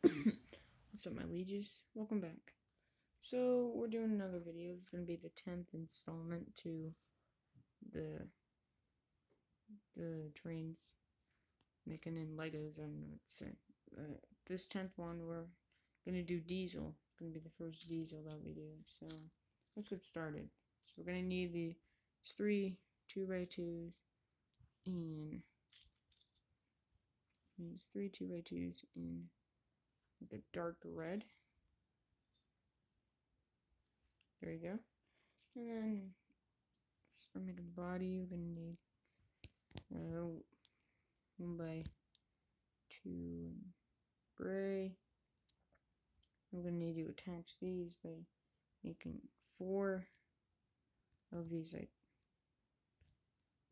What's up, my lieges? Welcome back. So, we're doing another video. It's going to be the 10th installment to the the trains making in Legos, I don't know what to say. Uh, this 10th one, we're going to do diesel. It's going to be the first diesel that we do. So, let's get started. So, we're going to need the three 2x2s and these three 2x2s in the dark red. There you go. And then for the body, we're gonna need uh, one by two gray. We're gonna need to attach these by making four of these like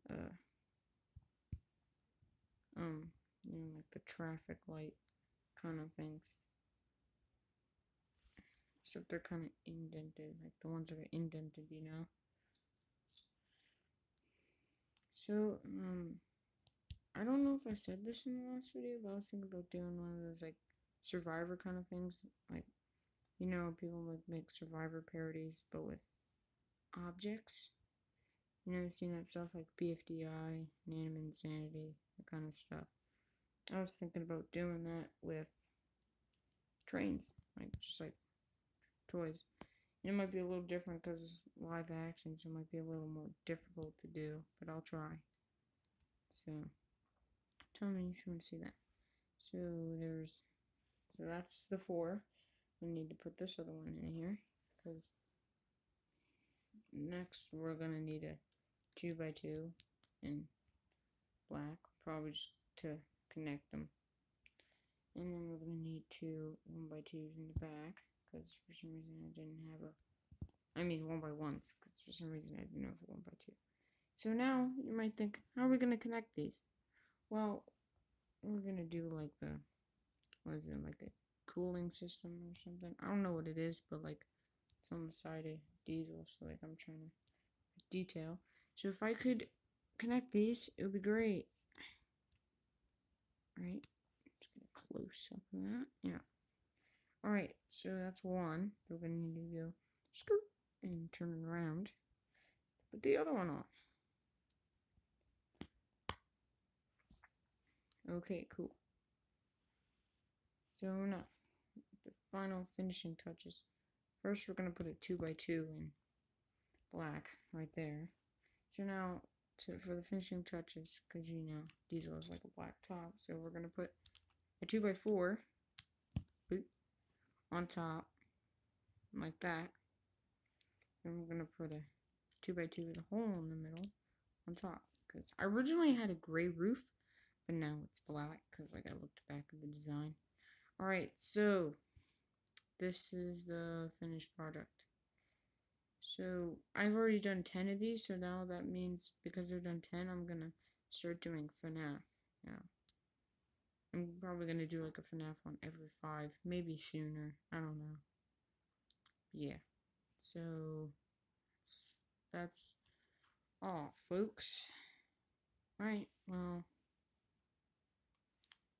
uh um you know like the traffic light kind of things. Except they're kind of indented, like the ones that are indented, you know. So, um, I don't know if I said this in the last video, but I was thinking about doing one of those, like, Survivor kind of things. Like, you know, people like make Survivor parodies, but with objects. You know, seen that stuff like BFDI, Inanimate Insanity, that kind of stuff. I was thinking about doing that with trains, like just like toys. It might be a little different because live action, so it might be a little more difficult to do, but I'll try. So, tell me if you want to see that. So there's, so that's the four. We need to put this other one in here because next we're gonna need a two by two in black, probably just to connect them. And then we're going to need two 1 by 2s in the back, because for some reason I didn't have a, I mean 1 by 1s, because for some reason I didn't have a 1 by 2. So now you might think, how are we going to connect these? Well, we're going to do like the, what is it, like a cooling system or something. I don't know what it is, but like it's on the side of diesel, so like I'm trying to detail. So if I could connect these, it would be great right? Just get a close up that. Yeah. Alright, so that's one. We're to need to go skirt and turn it around. Put the other one on. Okay, cool. So now, the final finishing touches. First, we're going to put a 2 by 2 in black right there. So now, to for the finishing touches because you know diesel is like a black top so we're gonna put a 2x4 boop, on top like that. And we're gonna put a 2x2 with a hole in the middle on top because I originally had a gray roof but now it's black because like I looked back at the design. Alright so this is the finished product so I've already done 10 of these, so now that means because I've done 10, I'm gonna start doing FNAF now. I'm probably gonna do like a FNAF one every five, maybe sooner. I don't know. Yeah. So that's, that's all, folks. Alright, well,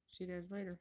see you guys later.